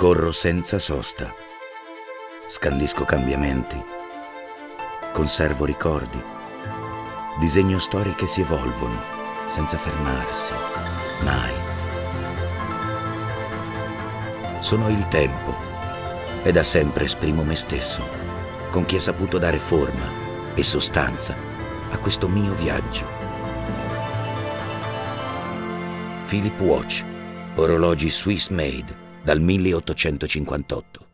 Corro senza sosta, scandisco cambiamenti, conservo ricordi, disegno storie che si evolvono senza fermarsi, mai. Sono il tempo e da sempre esprimo me stesso, con chi ha saputo dare forma e sostanza a questo mio viaggio. Philip Watch, orologi Swiss made dal 1858.